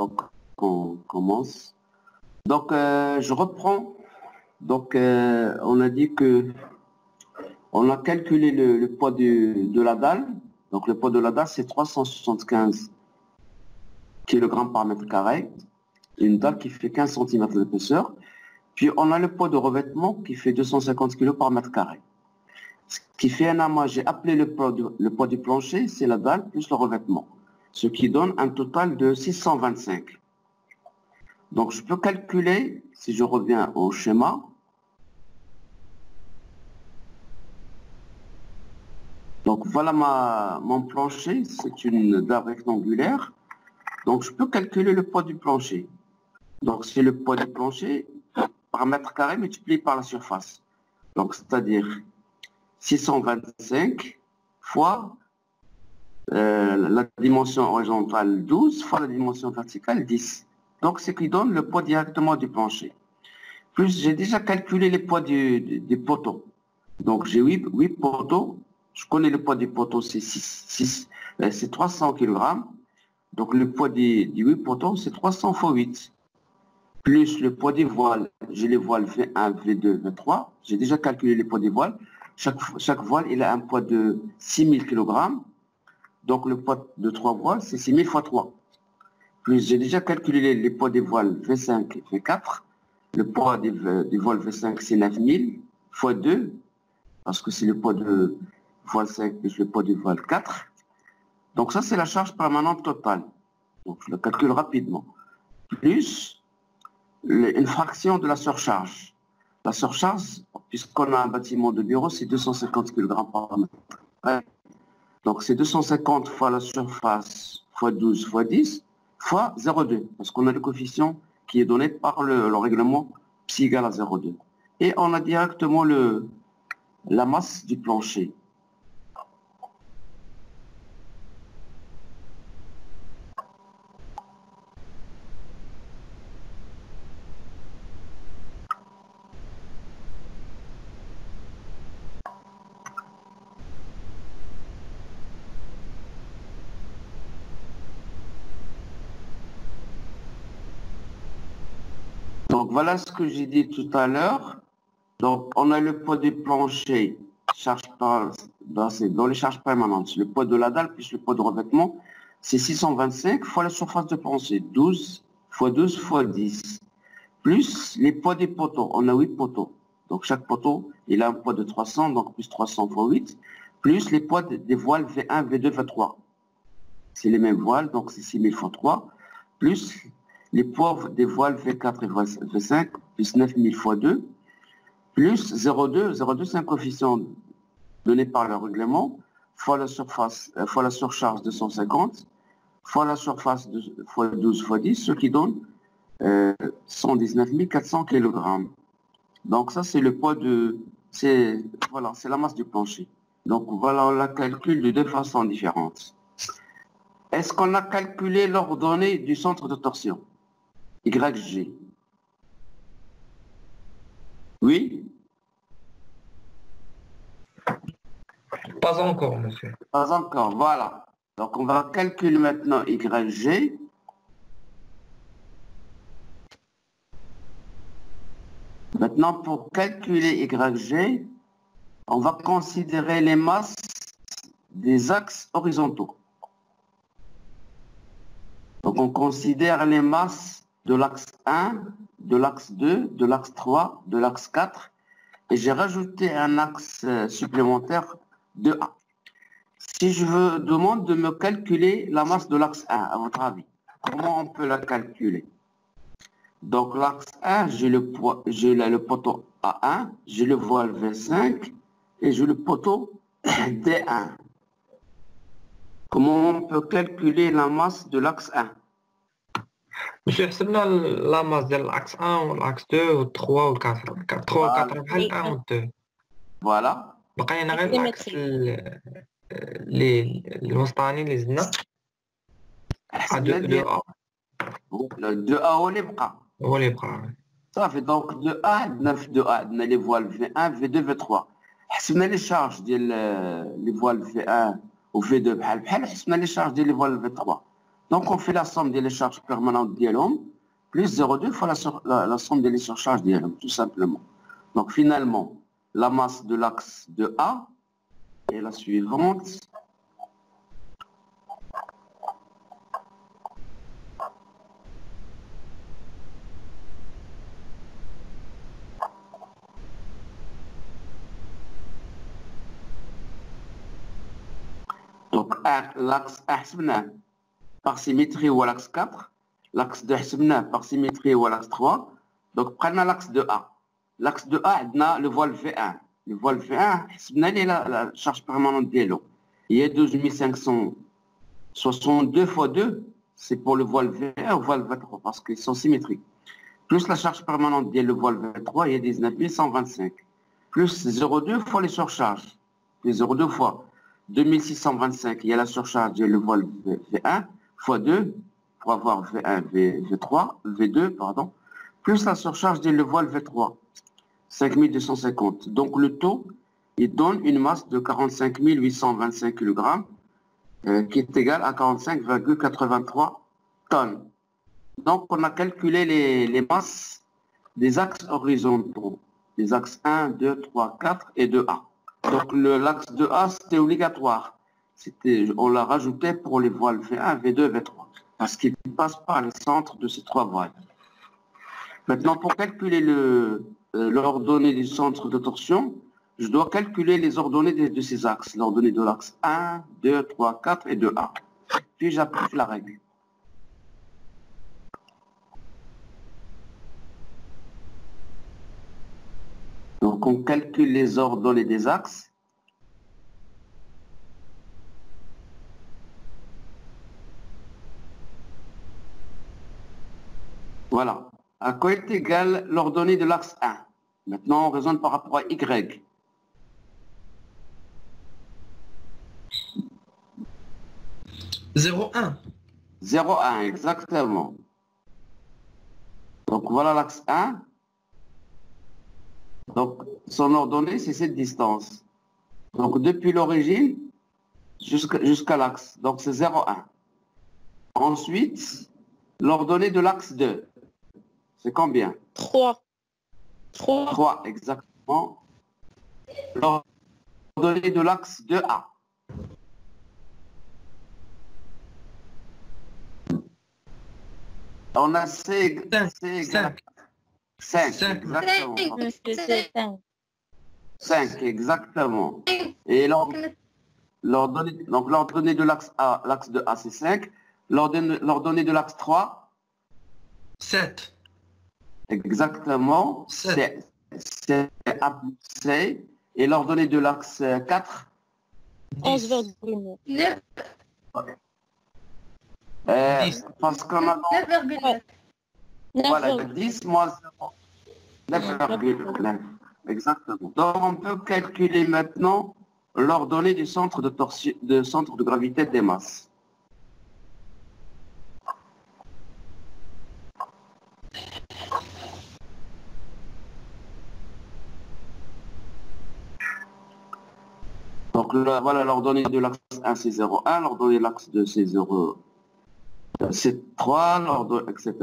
Donc, on commence. Donc, euh, je reprends. Donc, euh, on a dit que on a calculé le, poids de la dalle. Donc, le poids de la dalle, c'est 375 kg par mètre carré. Une dalle qui fait 15 cm d'épaisseur. Puis, on a le poids de revêtement qui fait 250 kg par mètre carré. Ce qui fait un amas, j'ai appelé le poids du plancher, c'est la dalle plus le revêtement. Ce qui donne un total de 625. Donc, je peux calculer, si je reviens au schéma, donc voilà ma, mon plancher, c'est une dalle rectangulaire. Donc, je peux calculer le poids du plancher. Donc, c'est le poids du plancher par mètre carré multiplié par la surface. Donc, c'est-à-dire 625 fois euh, la dimension horizontale 12 fois la dimension verticale 10. Donc, ce qui donne le poids directement du plancher. Plus, j'ai déjà calculé les poids du, poteau. Donc, j'ai 8, 8, poteaux. Je connais le poids du poteau, c'est 6, euh, c'est 300 kg. Donc, le poids des, 8 poteaux, c'est 300 fois 8. Plus le poids des voiles, j'ai les voiles V1, V2, V3. J'ai déjà calculé les poids des voiles. Chaque, chaque voile, il a un poids de 6000 kg. Donc, le poids de 3 voiles, c'est 6000 fois 3 plus j'ai déjà calculé les, poids des voiles V5 et V4. Le poids des, voiles V5, c'est 9000 fois 2, parce que c'est le poids de voile 5 plus le poids du voile 4. Donc ça, c'est la charge permanente totale. Donc je le calcule rapidement. Plus une fraction de la surcharge. La surcharge, puisqu'on a un bâtiment de bureau, c'est 250 kg par mètre. Donc c'est 250 fois la surface fois 12 fois 10 fois 0,2, parce qu'on a le coefficient qui est donné par le, règlement psi égale à 0,2. Et on a directement le, la masse du plancher. Voilà ce que j'ai dit tout à l'heure. Donc, on a le poids du plancher charge par, dans, dans, les charges permanentes. Le poids de la dalle plus le poids de revêtement, c'est 625 fois la surface de plancher. 12 fois 12 fois 10. Plus les poids des poteaux. On a 8 poteaux. Donc, chaque poteau, il a un poids de 300, donc plus 300 fois 8. Plus les poids des voiles V1, V2, V3. C'est les mêmes voiles, donc c'est 6000 fois 3. Plus les poids des voiles V4 et V5, plus 9000 fois 2, plus 0,2, 0,2 c'est un coefficient donné par le règlement, fois la surface, euh, fois la surcharge de 150, fois la surface de, fois 12 fois 10, ce qui donne euh, 119 400 kg. Donc ça c'est le poids de, c'est voilà, c'est la masse du plancher. Donc voilà, on la calcule de deux façons différentes. Est-ce qu'on a calculé l'ordonnée du centre de torsion? YG. Oui? Pas encore, monsieur. Pas encore, voilà. Donc on va calculer maintenant YG. Maintenant, pour calculer YG, on va considérer les masses des axes horizontaux. Donc on considère les masses de l'axe 1, de l'axe 2, de l'axe 3, de l'axe 4, et j'ai rajouté un axe euh, supplémentaire de A. Si je veux, demande de me calculer la masse de l'axe 1, à votre avis, comment on peut la calculer? Donc l'axe 1, j'ai le, le poteau A1, j'ai le voile V5 et j'ai le poteau D1. Comment on peut calculer la masse de l'axe 1 باش حسبنا لا ماس ديال الاكس 1 والاكس 2 و 3 و 4 3 و 4 بحال 1 و 2 فوالا بقينا غير الاكس اللي الوسطاني اللي زدنا. دو ا دو ا هو اللي بقى هو اللي بقى صافي دونك دو ا عندنا في دو ا عندنا لي فوال في 1 في 2 في 3 حسبنا لي شارج ديال لي فوال في 1 و في 2 بحال بحال حسبنا لي شارج ديال لي فوال في 3 Donc, on fait la somme des charges permanentes d'ILOM plus 0,2 fois la, somme des surcharges d'ILOM, tout simplement. Donc, finalement, la masse de l'axe de A est la suivante. Donc, l'axe A, par symétrie ou à l'axe 4, l'axe 2 par symétrie ou à l'axe 3, donc prenons l'axe de A. L'axe de A on le voile V1. Le voile V1, on a la charge permanente de l'eau. Il y a 12562 fois 2, c'est pour le voile V1 ou voile V3, parce qu'ils sont symétriques. Plus la charge permanente de le voile V3, il y a 19125. Plus 0,2 fois les surcharges. Plus 0,2 fois 2625, il y a la surcharge de le voile V1 fois 2 pour avoir V1, v, 3 V2, pardon, plus la surcharge de le voile V3, 5250. Donc le taux, il donne une masse de 45 825 kg, qui est égale à 45,83 tonnes. Donc on a calculé les, les masses des axes horizontaux, les axes 1, 2, 3, 4 et 2A. Donc l'axe 2A, c'était obligatoire on l'a rajouté pour les voiles V1, V2, V3, parce qu'ils ne passent pas le centre de ces trois voiles. Maintenant, pour calculer euh, l'ordonnée du centre de torsion, je dois calculer les ordonnées de, ces axes, l'ordonnée de l'axe 1, 2, 3, 4 et 2A. Puis j'applique la règle. Donc on calcule les ordonnées des axes Voilà. À quoi est égal l'ordonnée de l'axe 1 Maintenant, on raisonne par rapport à Y. Zéro 1. 0,1, exactement. Donc voilà l'axe 1. Donc son ordonnée, c'est cette distance. Donc depuis l'origine jusqu'à l'axe. Donc c'est 0,1. Ensuite, l'ordonnée de l'axe 2. C'est combien 3. 3. 3, exactement. L'ordonnée de l'axe 2A. On a C, 5. 5, exactement. 5, exactement. Et l'ordonnée de l'axe A, l'axe de A, c'est 5. L'ordonnée de l'axe 3 7. Exactement. C'est C et l'ordonnée de l'axe 4 11,9. Euh, parce qu'on a... 9,9. Voilà, 10 moins 9,9. Exactement. Donc on peut calculer maintenant l'ordonnée du centre de, torsion, de centre de gravité des masses. Donc là, voilà l'ordonnée de l'axe 1, c'est 0,1, l'ordonnée de l'axe 2, c'est 0, c'est 3, etc.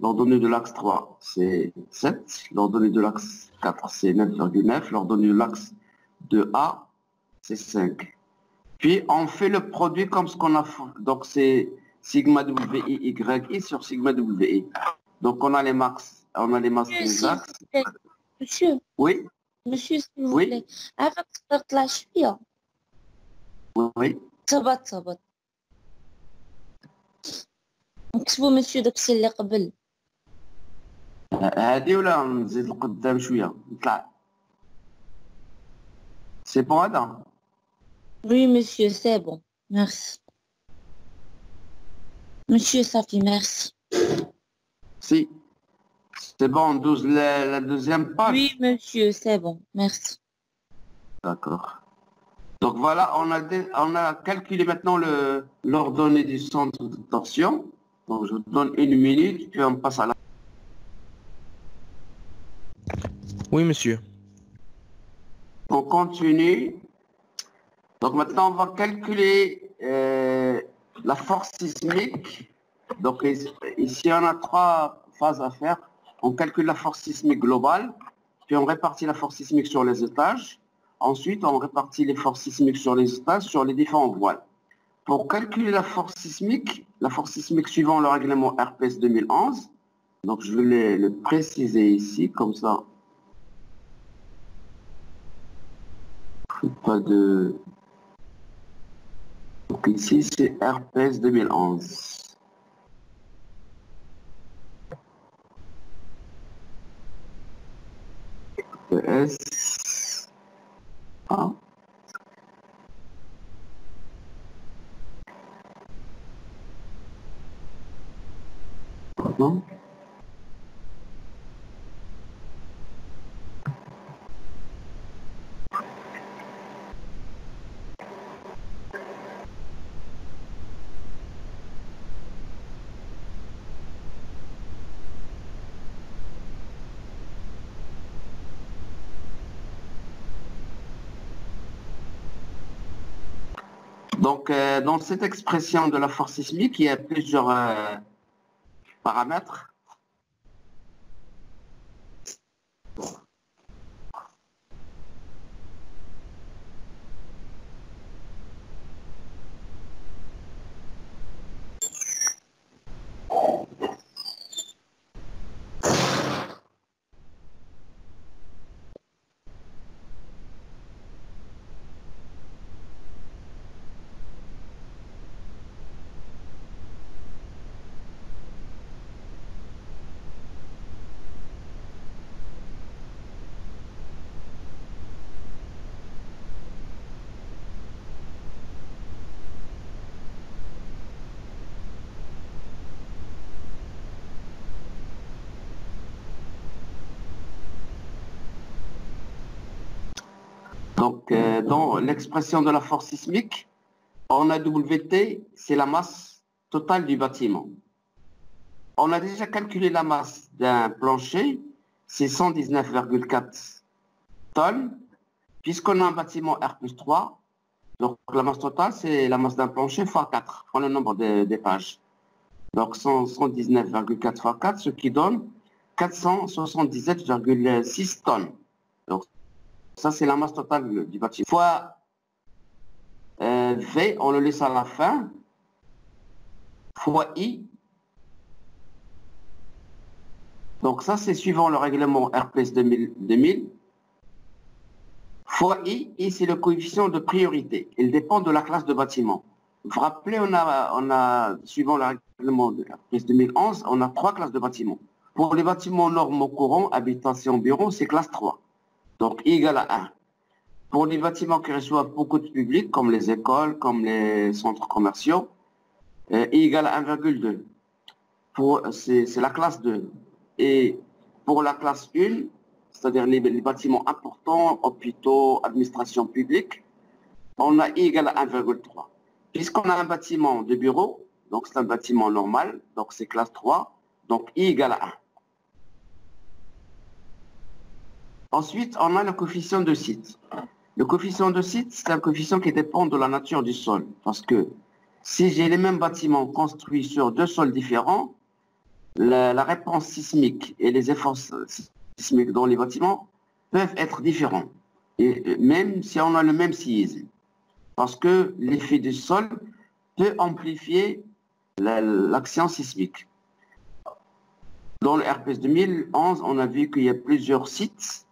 L'ordonnée de l'axe 3, c'est 7. L'ordonnée de l'axe 4, c'est 9,9. L'ordonnée de l'axe 2A, c'est 5. Puis, on fait le produit comme ce qu'on a fait. Donc, c'est sigma WI, YI sur sigma WI. Donc, on a les max, on a les masses des axes. Monsieur. Oui. Monsieur, s'il vous oui. plaît. عارفك تطلع شوية. Oui. صبت صبت. نكتبوا مسيو داكشي اللي قبل. هادي ولا نزيد لقدام شوية نطلع. سي بون هذا؟ Oui, monsieur, c'est bon. Merci. Monsieur Safi, merci. Si. C'est bon, 12, la, la, deuxième page Oui, monsieur, c'est bon. Merci. D'accord. Donc voilà, on a, on a calculé maintenant l'ordonnée du centre de torsion. Donc je vous donne une minute, puis on passe à la... Oui, monsieur. On continue. Donc maintenant, on va calculer euh, la force sismique, donc ici on a trois phases à faire. On calcule la force sismique globale, puis on répartit la force sismique sur les étages. Ensuite, on répartit les forces sismiques sur les étages, sur les différents voiles. Pour calculer la force sismique, la force sismique suivant le règlement RPS 2011, donc je vais le préciser ici, comme ça. Pas de... Donc ici, c'est RPS 2011. RPS... Ah. Pardon Donc, euh, dans cette expression de la force sismique, il y a plusieurs euh, paramètres. Donc, euh, dans l'expression de la force sismique, on a WT, c'est la masse totale du bâtiment. On a déjà calculé la masse d'un plancher, c'est 119,4 tonnes, puisqu'on a un bâtiment R plus 3, donc la masse totale, c'est la masse d'un plancher x 4, fois le nombre d'étages. Donc 119,4 x 4, ce qui donne 477,6 tonnes. Ça, c'est la masse totale du bâtiment. Fois euh, V, on le laisse à la fin, fois I. Donc ça, c'est suivant le règlement RPS 2000. Fois I, I, c'est le coefficient de priorité. Il dépend de la classe de bâtiment. Vous vous rappelez, on a, on a, suivant le règlement de RPS 2011, on a trois classes de bâtiments. Pour les bâtiments normaux courants, habitation, bureau, c'est classe 3 donc égal à 1. Pour les bâtiments qui reçoivent beaucoup de public, comme les écoles, comme les centres commerciaux, euh, égal à 1,2. C'est la classe 2. Et pour la classe 1, c'est-à-dire les, bâtiments importants, hôpitaux, administration publique, on a égal à 1,3. Puisqu'on a un bâtiment de bureau, donc c'est un bâtiment normal, donc c'est classe 3, donc I égale à 1. Ensuite, on a le coefficient de site. Le coefficient de site, c'est un coefficient qui dépend de la nature du sol. Parce que si j'ai les mêmes bâtiments construits sur deux sols différents, la, réponse sismique et les efforts sismiques dans les bâtiments peuvent être différents. Et même si on a le même séisme. Parce que l'effet du sol peut amplifier l'action sismique. Dans le RPS 2011, on a vu qu'il y a plusieurs sites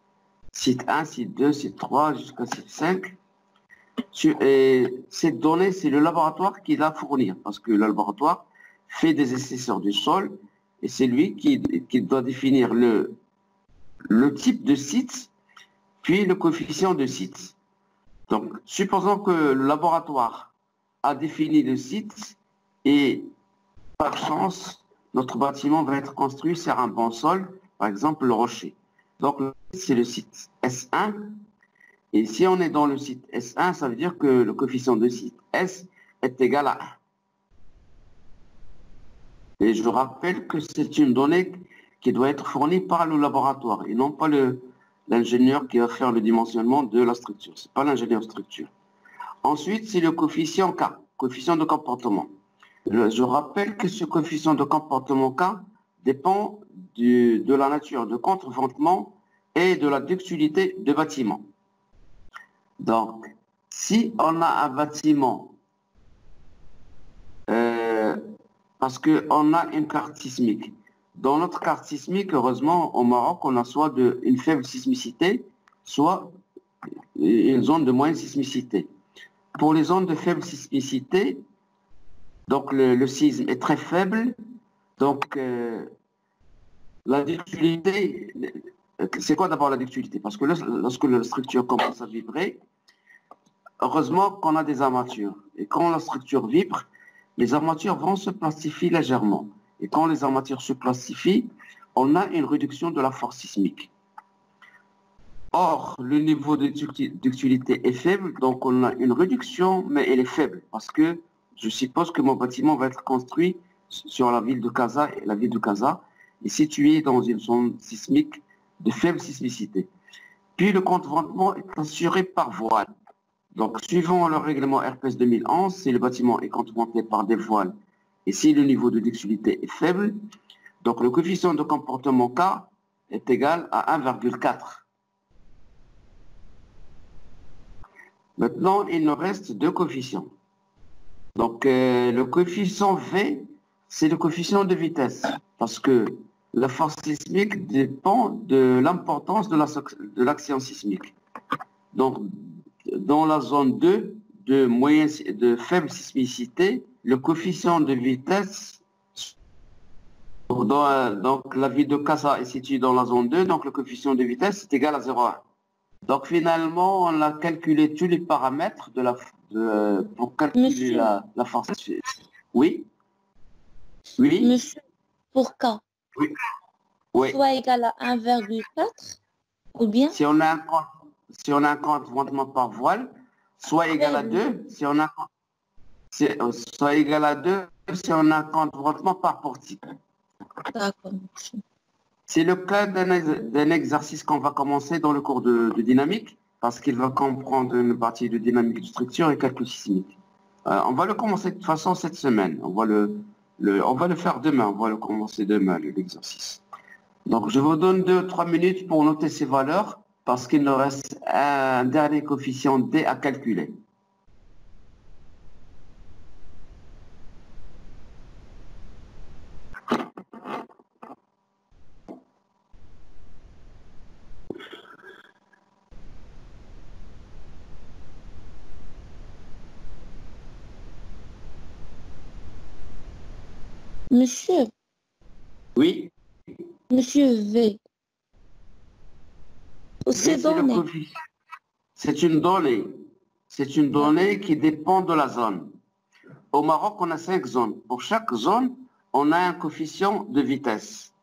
site 1, site 2, site 3, jusqu'à site 5. Et cette donnée, c'est le laboratoire qui la fournir, parce que le laboratoire fait des essais sur du sol, et c'est lui qui, doit définir le, le type de site, puis le coefficient de site. Donc, supposons que le laboratoire a défini le site, et par chance, notre bâtiment va être construit sur un bon sol, par exemple le rocher. Donc, c'est le site S1. Et si on est dans le site S1, ça veut dire que le coefficient de site S est égal à 1. Et je rappelle que c'est une donnée qui doit être fournie par le laboratoire et non pas l'ingénieur qui va faire le dimensionnement de la structure. Ce n'est pas l'ingénieur structure. Ensuite, c'est le coefficient K, coefficient de comportement. Je rappelle que ce coefficient de comportement K dépend de la nature de contreventement et de la ductilité du bâtiment. Donc, si on a un bâtiment, euh, parce qu'on a une carte sismique, dans notre carte sismique, heureusement, au Maroc, on a soit de, une faible sismicité, soit une zone de moyenne sismicité. Pour les zones de faible sismicité, donc le, sisme est très faible, donc euh, la ductilité, c'est quoi d'abord la ductilité Parce que lorsque la structure commence à vibrer, heureusement qu'on a des armatures. Et quand la structure vibre, les armatures vont se plastifier légèrement. Et quand les armatures se plastifient, on a une réduction de la force sismique. Or, le niveau de ductilité est faible, donc on a une réduction, mais elle est faible, parce que je suppose que mon bâtiment va être construit sur la ville de Casa, et la ville de Casa est située dans une zone sismique de faible sismicité. Puis le contreventement est assuré par voile. Donc, suivant le règlement RPS 2011, si le bâtiment est contreventé par des voiles et si le niveau de ductilité est faible, donc le coefficient de comportement K est égal à 1,4. Maintenant, il nous reste deux coefficients. Donc, euh, le coefficient V, c'est le coefficient de vitesse, parce que la force sismique dépend de l'importance de l'action sismique. Donc, dans la zone 2, de, moyen, de faible sismicité, le coefficient de vitesse, donc la ville de Casa est située dans la zone 2, donc le coefficient de vitesse est égal à 0,1. Donc finalement, on a calculé tous les paramètres de la, pour calculer la, force. Oui Oui Monsieur, pour K Oui. oui. Soit égal à 1,4 ou bien Si on a un, si on a un compte par voile, soit égal à 2 si on a soit égal à 2 si on a un compte par portique. D'accord. C'est le cas d'un exercice qu'on va commencer dans le cours de, dynamique, parce qu'il va comprendre une partie de dynamique de structure et calcul sismique. Euh, on va le commencer de toute façon cette semaine. On va le, on va le faire demain. On va le commencer demain, l'exercice. Donc, je vous donne deux, trois minutes pour noter ces valeurs, parce qu'il nous reste un dernier coefficient D à calculer. Monsieur. Oui. Monsieur V. C'est une donnée. C'est une donnée qui dépend de la zone. Au Maroc, on a cinq zones. Pour chaque zone, on a un coefficient de vitesse.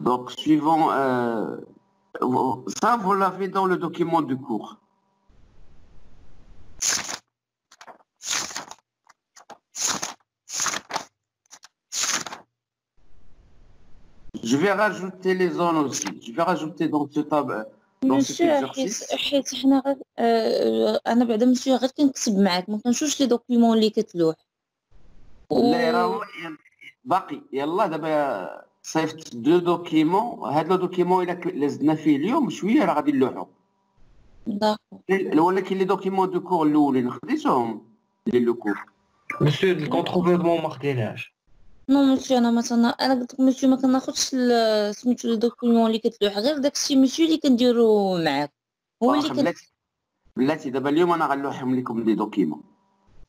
Donc, suivant... Euh, ça, vous l'avez dans le document du cours. Je vais rajouter les zones aussi. Je vais rajouter dans ce tableau. مسيو حيت حيت حنا غير انا بعدا مسيو غير كنكتب معاك ما كنشوفش لي دوكيومون اللي كتلوح لا راه باقي يلا دابا صيفط دو دوكيمون هاد لو دوكيمون الا زدنا فيه اليوم شويه راه غادي نلوحو ولكن لي دوكيمون دو كور الاولين خديتهم لي لو كور مسيو الكونتروفيرمون ما خديناش نو مسيو أنا مثلا أنا قلت لك مسيو ما كناخذش سميتو الدوكيومون اللي كتلوح غير داكشي مسيو اللي كنديرو معاك هو اللي كن... بلاتي دابا اليوم أنا غنلوحهم لكم دي دوكيمون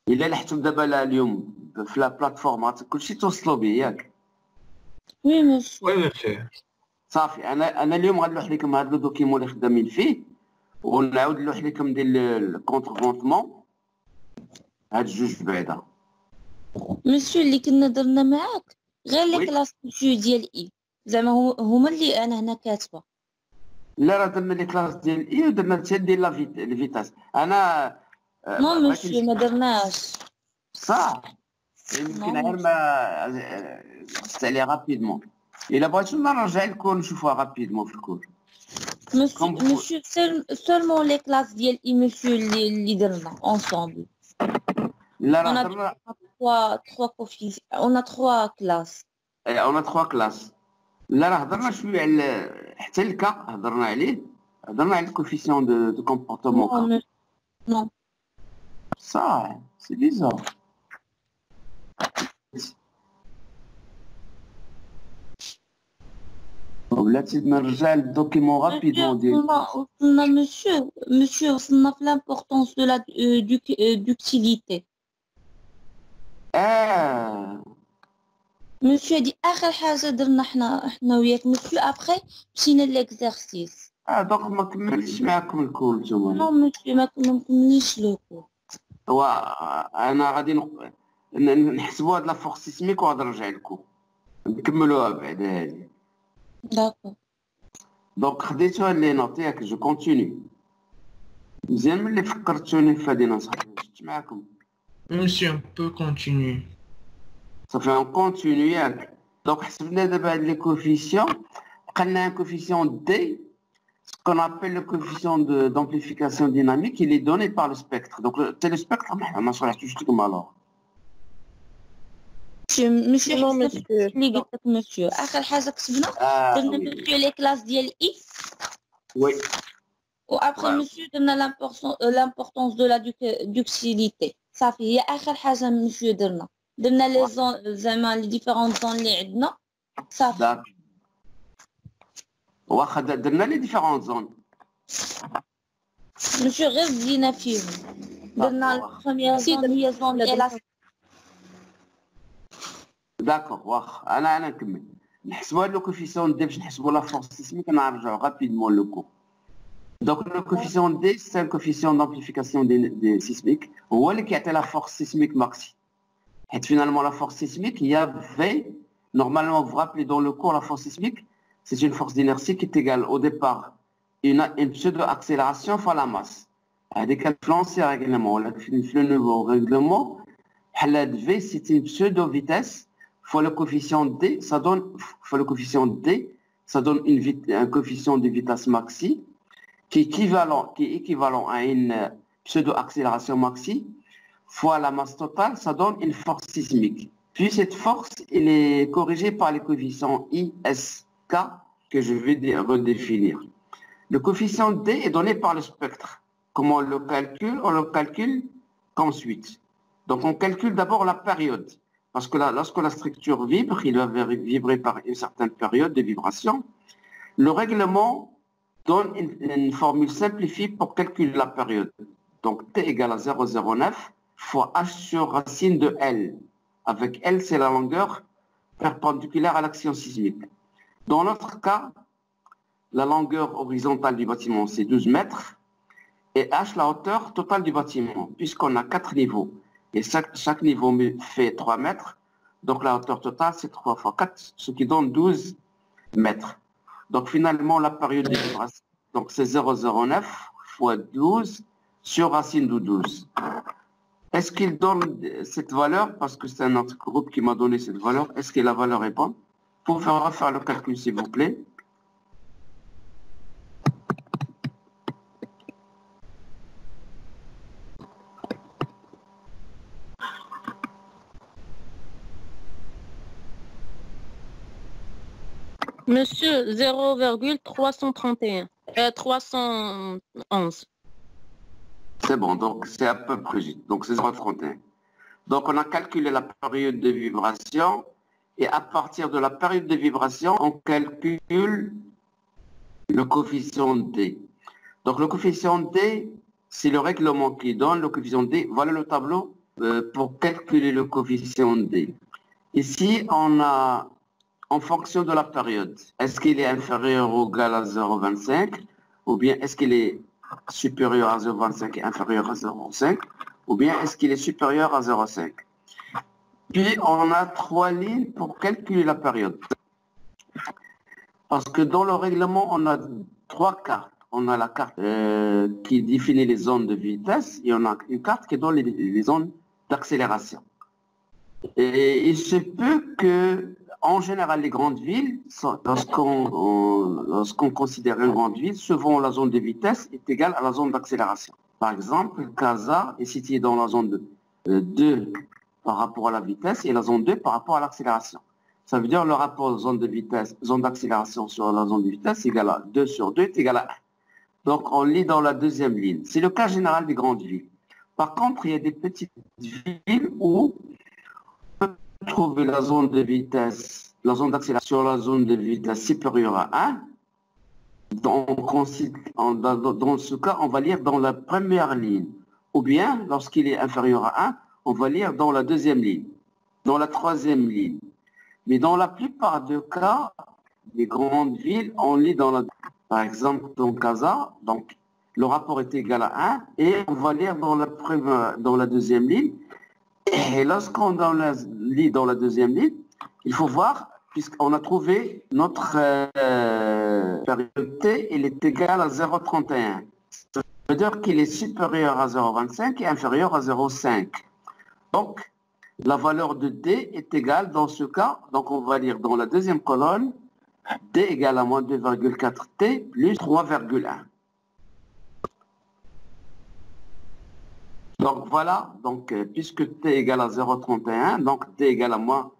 الا لحتم دابا اليوم في لا بلاتفورم كلشي توصلوا به ياك وي مسيو وي مسيو صافي أنا أنا اليوم غنلوح لكم هاد لو دوكيمون اللي خدامين فيه ونعاود نلوح لكم ديال الكونترفونتمون هاد جوج بعدا مسيو اللي كنا درنا معاك غير لي كلاس مسيو ديال اي زعما هما اللي انا هنا كاتبه لا راه درنا لي كلاس ديال اي ودرنا حتى ديال لا فيتاس انا آه، نو مسيو ما درناش صح يمكن غير ما خصت عليه رابيدمون الا بغيتو نرجع لكم نشوفوها رابيدمون في الكور مسيو مسيو سولمون لي كلاس ديال اي مسيو اللي اللي درنا اونصومبل لا On a راه هضرنا trois, trois coefficients. On a trois classes. إيه، اون تخوا كلاس لا راه هضرنا شويه على حتى الكا هضرنا عليه هضرنا على الكوفيسيون دو دو Non, كومبورتمون monsieur. non. صح سي بيزار بلاتي نرجع للدوكيمون رابيدمون Monsieur, ديال on a- on a- monsieur, monsieur, on a آه a dit آخر حاجة درنا حنا حنا وياك monsieur après مشينا l'exercice. آه دونك ما كملتش معاكم الكول نتوما Non monsieur ما لو كور. هو أنا غادي نحسبوا هاد لا فورس سيسميك وغادي نرجع لكم نكملوها بعد هادي D'accord. دونك خديتو اللي نوت ياك جو كونتيني مزيان ملي فكرتوني في هادي نصح شفت معاكم Monsieur, on peut continuer. صافي اون كونتيني ياك دونك حسبنا دابا هاد لي كوفيسيون قلنا ان كوفيسيون دي ce qu'on appelle le coefficient de- d'amplification dynamique, il est donné par le spectre. Donc, le- c'est le spectre, mais ما شرحتوش لكم alors. monsieur monsieur Non, حسب monsieur. اللي قلت لك monsieur آخر حاجة كتبنا Ah, درنا oui. monsieur les classes ديال I oui. وابخي Ouais. monsieur درنا l'importance euh, l'importance de la duc- ductilité صافي هي آخر حاجة monsieur درنا. درنا لي زون زعما لي ديفيرون زون اللي عندنا. صافي. واخا درنا لي ديفيرون زون. monsieur غير زينا فيهم. درنا. البروميير زون هي زون الالاستيك داكور واخا. أنا أنا نكمل. نحسبوا هاد لو كوفيسيون دي باش نحسبوا لا فورس سيسميك نرجعوا رابيدمون لو كو Donc le coefficient D, c'est un coefficient d'amplification des, des, sismiques. On voit qui était la force sismique maxi. Et finalement, la force sismique, il y avait, normalement, vous vous rappelez, dans le cours, la force sismique, c'est une force d'inertie qui est égale au départ une, une pseudo-accélération fois la masse. Avec un règlement, le nouveau règlement, V, c'est une pseudo-vitesse fois le coefficient D, ça donne, fois le coefficient D, ça donne une, un coefficient de vitesse maxi qui est équivalent, qui équivalent à une euh, pseudo-accélération maxi fois la masse totale, ça donne une force sismique. Puis cette force, elle est corrigée par les coefficients ISK que je vais dé- redéfinir. Le coefficient D est donné par le spectre. Comment on le calcule? On le calcule comme. Donc on calcule d'abord la période. Parce que là, lorsque la structure vibre, il va vi- vibrer par une certaine période de vibration. Le règlement donne une, formule simplifiée pour calculer la période. Donc T égale à 0,09 fois H sur racine de L. Avec L, c'est la longueur perpendiculaire à l'action sismique. Dans notre cas, la longueur horizontale du bâtiment, c'est 12 mètres. Et H, la hauteur totale du bâtiment, puisqu'on a quatre niveaux. Et chaque, chaque niveau fait 3 mètres. Donc la hauteur totale, c'est 3 fois 4, ce qui donne 12 mètres. Donc finalement, la période de vibration, donc c'est 0,09 fois 12 sur racine de 12. Est-ce qu'il donne cette valeur Parce que c'est un autre groupe qui m'a donné cette valeur. Est-ce que la valeur est bonne? Pour faire le calcul, s'il vous plaît. Monsieur, 0,331. Euh, 311. C'est bon, donc c'est à peu près juste. Donc c'est 0,31. Donc on a calculé la période de vibration et à partir de la période de vibration, on calcule le coefficient D. Donc le coefficient D, c'est le règlement qui donne le coefficient D. Voilà le tableau euh, pour calculer le coefficient D. Ici, on a en fonction de la période, est-ce qu'il est inférieur ou égal à 0,25 ou bien est-ce qu'il est supérieur à 0,25 et inférieur à 0,5 ou bien est-ce qu'il est supérieur à 0,5 Puis on a trois lignes pour calculer la période. Parce que dans le règlement, on a trois cartes. On a la carte euh, qui définit les zones de vitesse et on a une carte qui donne les, les zones d'accélération. Et il se peut que, en général, les grandes villes, lorsqu'on on- lorsqu'on considère une grande ville, souvent la zone de vitesse est égale à la zone d'accélération. Par exemple, Casa est située dans la zone de 2 par rapport à la vitesse et la zone 2 par rapport à l'accélération. Ça veut dire le rapport zone de vitesse, zone d'accélération sur la zone de vitesse égale à 2 sur 2 est égal à 1. Donc, on lit dans la deuxième ligne. C'est le cas général des grandes villes. Par contre, il y a des petites villes où trouver la zone de vitesse, la zone d'accélération la zone de vitesse supérieure à 1. Donc, on, dans, dans ce cas, on va lire dans la première ligne. Ou bien, lorsqu'il est inférieur à 1, on va lire dans la deuxième ligne, dans la troisième ligne. Mais dans la plupart des cas, les grandes villes, on lit dans la... Par exemple, dans Casa, donc le rapport est égal à 1, et on va lire dans la, première, dans la deuxième ligne. Et lorsqu'on lit dans la deuxième ligne, il faut voir, puisqu'on a trouvé notre euh, période T, il est égal à 0,31. Ça veut dire qu'il est supérieur à 0,25 et inférieur à 0,5. Donc, la valeur de D est égale dans ce cas, donc on va lire dans la deuxième colonne, D égale à moins 2,4 T plus 3,1. Donc voilà, donc euh, puisque T égale à 0,31, donc D égale à moins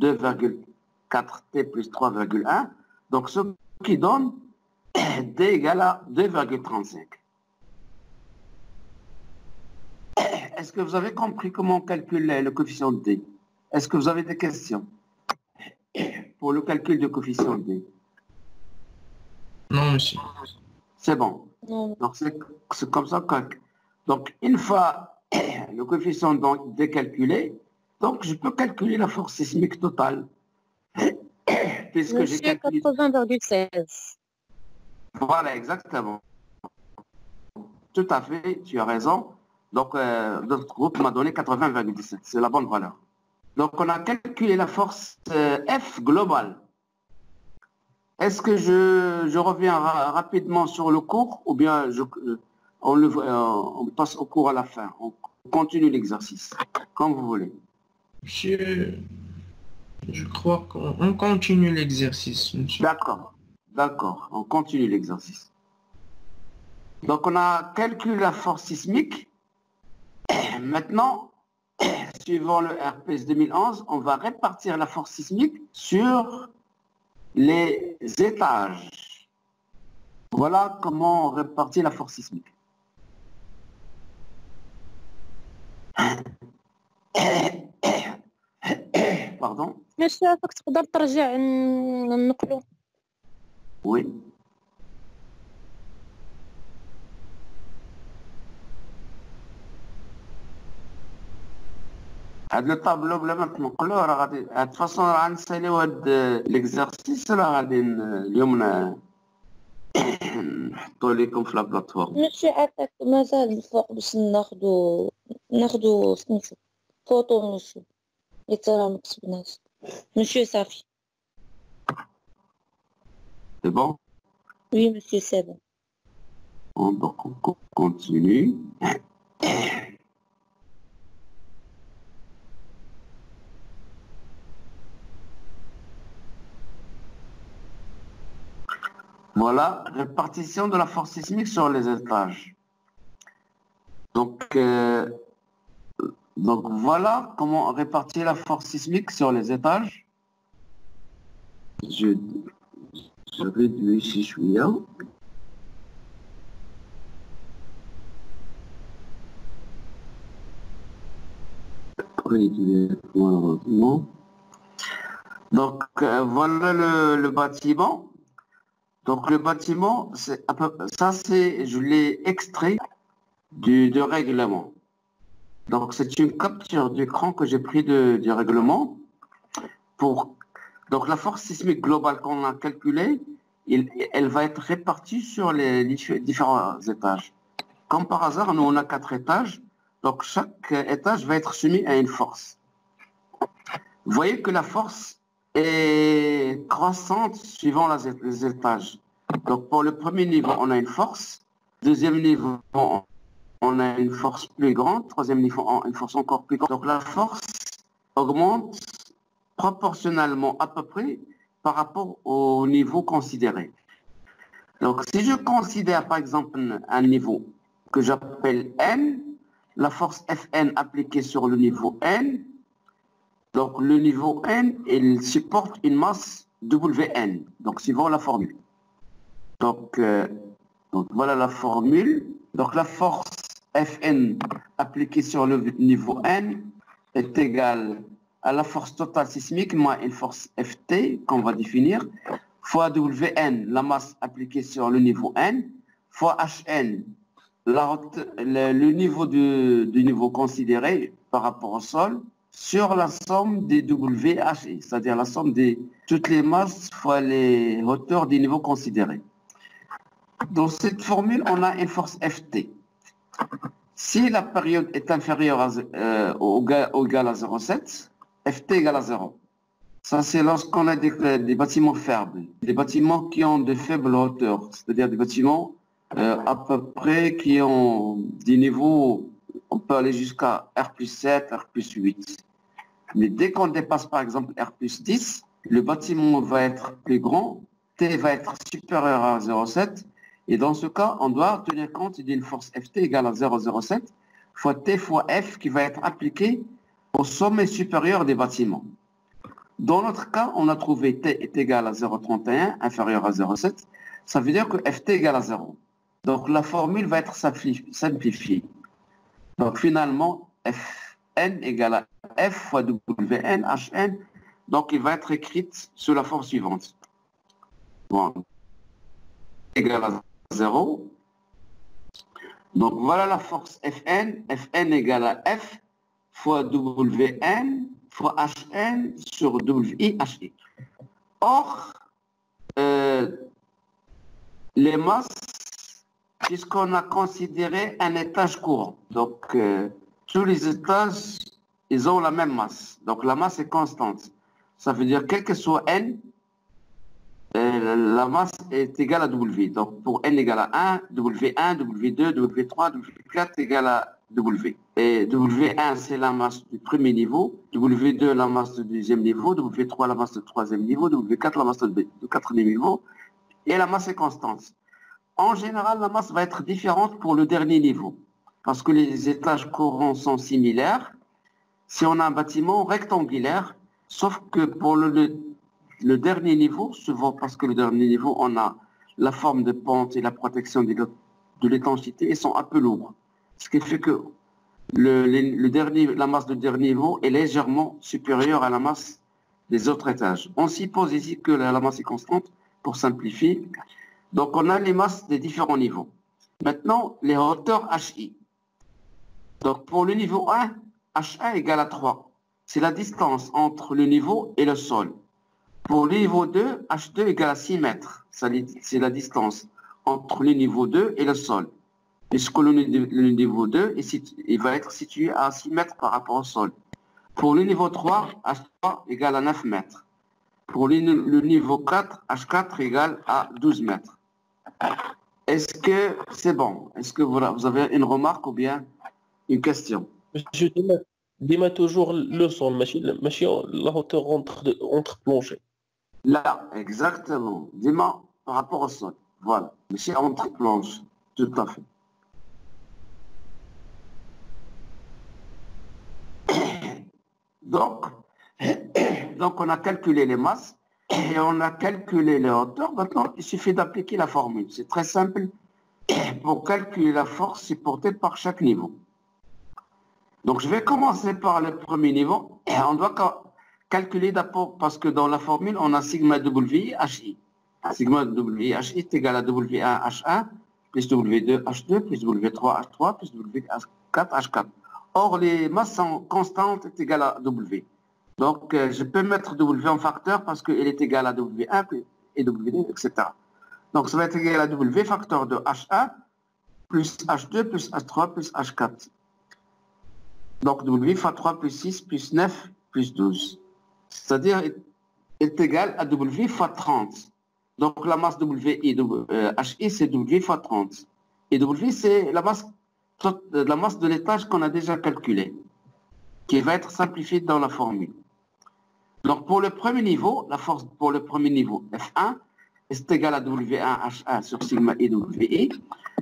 2,4 T plus 3,1, donc ce qui donne D égale à 2,35. Est-ce que vous avez compris comment calculer le coefficient D? Est-ce que vous avez des questions? Pour le calcul du coefficient D Non, monsieur. C'est bon. Non. Donc c'est comme ça que... Donc une fois le coefficient donc décalculé, donc je peux calculer la force sismique totale. Puisque j'ai Monsieur, calculé... 80,16. Voilà, exactement. Tout à fait, tu as raison. Donc, euh, notre groupe m'a donné 80,17. C'est la bonne valeur. Donc, on a calculé la force euh, F globale. Est-ce que je, je reviens ra- rapidement sur le cours ou bien je, euh, on, le, euh, on passe au cours à la fin On continue l'exercice, comme vous voulez. Monsieur, je crois qu'on on continue l'exercice, monsieur. D'accord, d'accord, on continue l'exercice. Donc on a calculé la force sismique. Maintenant, suivant le RPS 2011, on va répartir la force sismique sur les étages. Voilà comment on répartit la force sismique. ماشي راك تقدر ترجع ن- نقلو Oui. هاد الطابلو بلا ما تنقلوه راه غادي هاد الفاصون راه غنساليو هاد ليكزارسيس راه غادي اليوم ن- نحطو لكم في لا بلاتفورم ماشي عطاك مازال الفوق باش ناخدو ناخدو سميتو فوطو مشو حيت راه ما كتبناش مشو صافي C'est bon وي مسيو سي بون Bon, Donc on Voilà, répartition de la force sismique sur les étages. Donc, euh, donc voilà comment répartir la force sismique sur les étages. Je, je réduis si je suis là. Donc euh, voilà le bâtiment. Donc le bâtiment, ça c'est, je l'ai extrait du, règlement. Donc c'est une capture d'écran que j'ai pris du règlement pour donc la force sismique globale qu'on a calculée, elle va être répartie sur les dif- différents étages. Comme par hasard, nous on a quatre étages, donc chaque étage va être soumis à une force. Vous voyez que la force est croissante suivant les étages. Donc pour le premier niveau, on a une force. Deuxième niveau, on a une force plus grande. Troisième niveau, on a une force encore plus grande. Donc la force augmente proportionnellement à peu près par rapport au niveau considéré. Donc si je considère par exemple un niveau que j'appelle N, la force Fn appliquée sur le niveau N. Donc le niveau N, il supporte une masse Wn. Donc suivant la formule. Donc, euh, donc voilà la formule. Donc la force Fn appliquée sur le niveau N est égale à la force totale sismique moins une force Ft qu'on va définir fois Wn, la masse appliquée sur le niveau N, fois Hn, le, niveau du, niveau considéré par rapport au sol, sur la somme des WHI, c'est-à-dire la somme de toutes les masses fois les hauteurs des niveaux considérés. Dans cette formule, on a une force Ft. Si la période est inférieure à, euh, ou égale à 0,7, Ft égale à 0. Ça, c'est lorsqu'on a des, des, bâtiments faibles, des bâtiments qui ont de faibles hauteurs, c'est-à-dire des bâtiments euh, à peu près qui ont des niveaux, on peut aller jusqu'à R plus 7, R plus 8. Mais dès qu'on dépasse par exemple R plus 10, le bâtiment va être plus grand, T va être supérieur à 0,7, et dans ce cas, on doit tenir compte d'une force Ft égale à 0,07 fois T fois F qui va être appliquée au sommet supérieur des bâtiments. Dans notre cas, on a trouvé T est égal à 0,31, inférieur à 0,7. Ça veut dire que Ft égale à 0. Donc la formule va être simplifiée. Donc finalement, Fn égale à F fois Wn, Hn. Donc il va être écrite sous la forme suivante. Bon. Égale à 0. Donc voilà la force Fn. Fn égale à F fois Wn fois Hn sur WI HI. Or, euh, les masses, puisqu'on a considéré un étage courant, donc euh, tous les étages, ils ont la même masse. Donc la masse est constante. Ça veut dire, quel que soit n, euh, la masse est égale à W. Donc pour n égale à 1, W1, W2, W3, W4 égale à W. Et W1, c'est la masse du premier niveau, W2, la masse du deuxième niveau, W3, la masse du troisième niveau, W4, la masse du quatrième niveau, et la masse est constante. En général, la masse va être différente pour le dernier niveau, parce que les étages courants sont similaires. Si on a un bâtiment rectangulaire, sauf que pour le, dernier niveau, souvent parce que le dernier niveau, on a la forme de pente et la protection de l'étanchéité, ils sont un peu lourds. Ce qui fait que le, dernier, la masse du dernier niveau est légèrement supérieure à la masse des autres étages. On suppose ici que la masse est constante pour simplifier. Donc on a les masses des différents niveaux. Maintenant, les hauteurs HI. Donc pour le niveau 1, H1 égale à 3. C'est la distance entre le niveau et le sol. Pour le niveau 2, H2 égale à 6 mètres. C'est la distance entre le niveau 2 et le sol puisque le, niveau 2 est, il va être situé à 6 mètres par rapport au sol. Pour le niveau 3, H3 égale à 9 mètres. Pour le niveau 4, H4 égale à 12 mètres. Est-ce que c'est bon? Est-ce que voilà, vous avez une remarque ou bien une question? Je dis toujours le sol, la hauteur entre, entre plongées. Là, exactement. Dis-moi par rapport au sol. Voilà. Monsieur entre plonge. Tout à fait. Donc, donc, on a calculé les masses et on a calculé les hauteurs. Maintenant, il suffit d'appliquer la formule. C'est très simple. Pour calculer la force supportée par chaque niveau. Donc, je vais commencer par le premier niveau. Et on doit calculer d'abord, parce que dans la formule, on a sigma HI. Sigma HI est égal à W1 H1 plus W2 H2 plus W3 H3 plus W4 H4. Or, les masses sont constantes est égale à W. Donc, euh, je peux mettre W en facteur parce qu'elle est égale à W1 et W2, etc. Donc, ça va être égal à W facteur de H1 plus H2 plus H3 plus H4. Donc, W fois 3 plus 6 plus 9 plus 12. C'est-à-dire, est égal à W fois 30. Donc, la masse WI, euh, HI, c'est W fois 30. Et W, c'est la masse de la masse de l'étage qu'on a déjà calculé, qui va être simplifiée dans la formule. Donc pour le premier niveau, la force pour le premier niveau F1 est égale à W1 H1 sur sigma et WI.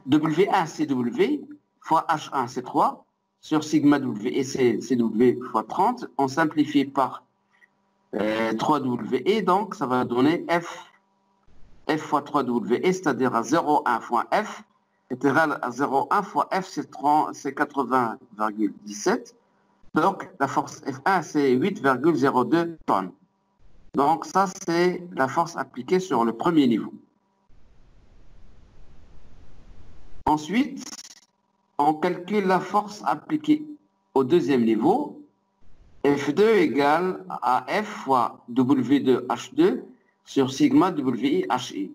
W1 c'est W fois H1 c'est 3 sur sigma W et c'est c'est W fois 30, on simplifie par euh, 3W et donc ça va donner F, F fois 3W et c'est-à-dire à 0,1 fois F est égal à 0,1 fois F, c'est 30 c'est 80,17. Donc la force F1, c'est 8,02 tonnes. Donc ça, c'est la force appliquée sur le premier niveau. Ensuite, on calcule la force appliquée au deuxième niveau. F2 égale à F fois W2H2 sur sigma WI-HI.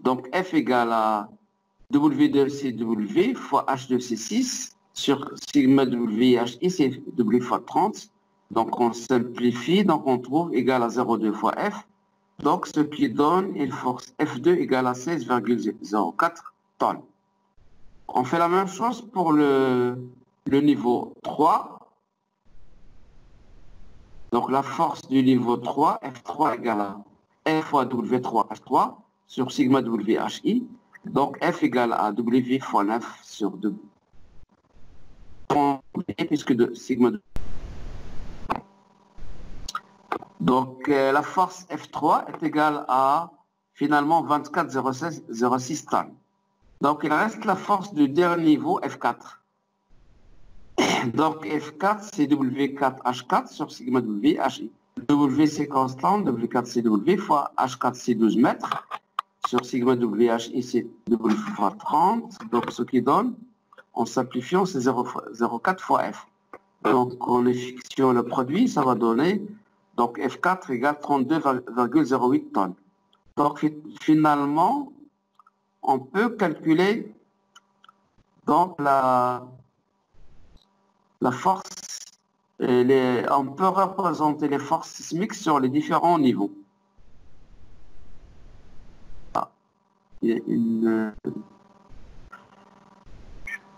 Donc F égale à W2CW fois H2C6 sur sigma WI-HI, c'est W fois 30. Donc on simplifie, donc on trouve égal à 0,2 fois F. Donc ce qui donne une force F2 égale à 16,04 tonnes. On fait la même chose pour le, niveau 3. Donc la force du niveau 3, F3 égale à F fois W3H3 sur sigma WHI. Donc F égale à W fois 9 sur 2. Puisque de sigma donc euh, la force F3 est égale à finalement 24,06 tonnes. Donc il reste la force du dernier niveau F4. Donc F4 c'est W4H4 sur sigma. W c'est constant, W4 c'est W fois H4 c'est 12 mètres. Sur sigma WHI c'est W fois 30. Donc ce qui donne, en simplifiant, c'est 0,4 fois F. Donc en effectuant le produit, ça va donner donc F4 égale 32,08 tonnes. Donc finalement, on peut calculer donc la, la force, et les, on peut représenter les forces sismiques sur les différents niveaux. Ah. Je sais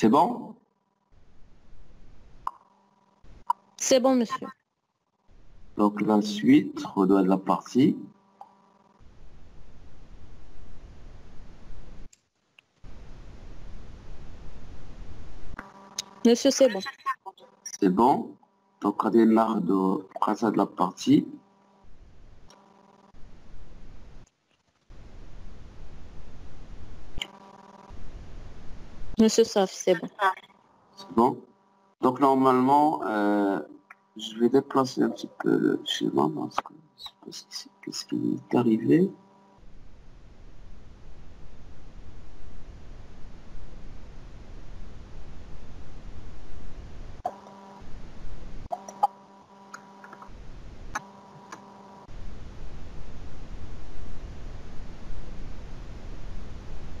C'est bon? C'est bon, monsieur. Donc la suite, on doit de la partie. Monsieur, c'est bon. C'est bon. Donc, on démarre de, de la partie. Monsieur Saf, c'est bon. C'est bon. Donc normalement, euh, je vais déplacer un petit peu le schéma parce que je ne sais pas ce qui est arrivé.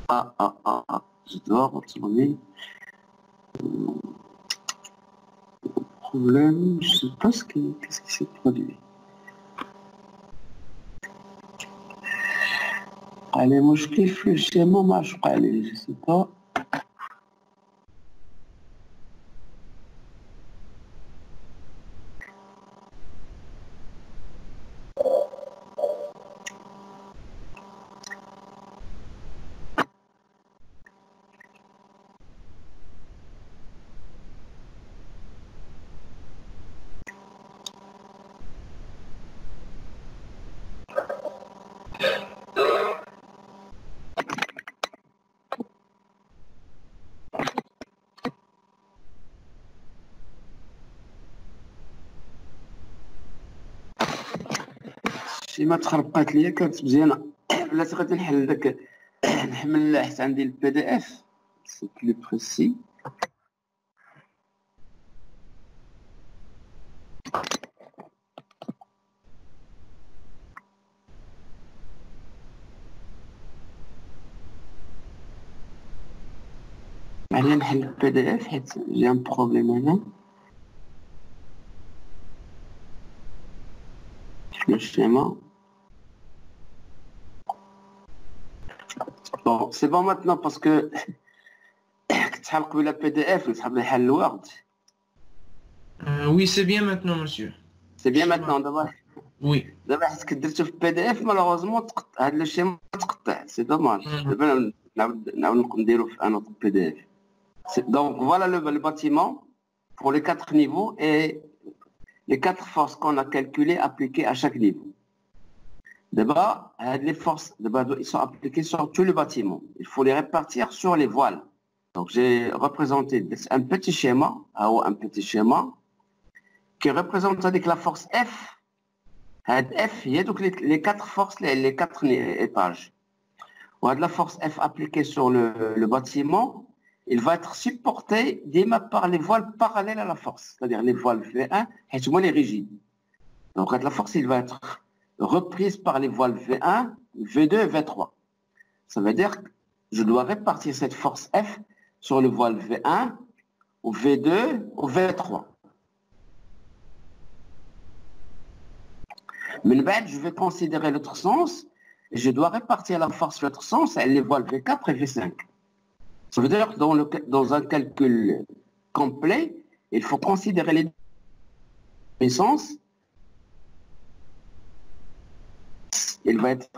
Ah, ah, ah, ah je dois retourner. problème, je sais pas ce qu'est-ce qui s'est produit. Allez, moi je kiffe le schéma, je je sais pas. ما تخربقات ليا كانت مزيانة. بلاتي غادي نحل داك نحمل حيت عندي البي دي إف. سي بلو بريسي allez نحل le PDF حيت j'ai un problème هنا le schéma. bon c'est bon maintenant parce que كنت شحال قبيله بي دي اف نسحب لي حل الوورد Euh, oui, c'est bien maintenant, monsieur. سي بيان ماتنون دابا Oui. دابا حيت كنت درتو في بي دي اف مالوغوزمون هاد لو شيما تقطع سي دوماج مم. دابا نعاود نعاود نديرو في ان اوتر بي دي اف دونك فوالا لو le bâtiment pour les quatre niveaux et les quatre forces qu'on a calculées appliquées à chaque niveau. Là-bas, les forces ils sont appliquées sur tout le bâtiment. Il faut les répartir sur les voiles. Donc j'ai représenté un petit schéma, un petit schéma, qui représente la force F. F, il y a donc les, quatre forces, les, quatre étages. On a de la force F appliquée sur le, le bâtiment, il va être supporté par les voiles parallèles à la force, c'est-à-dire les voiles V1, elles sont moins les rigides. Donc, la force, il va être reprise par les voiles V1, V2 et V3. Ça veut dire que je dois répartir cette force F sur le voile V1, au V2, au V3. Mais je vais considérer l'autre sens et je dois répartir la force l'autre sens et les voiles V4 et V5. Ça veut dire que dans, le, dans un calcul complet, il faut considérer les puissances. Il va être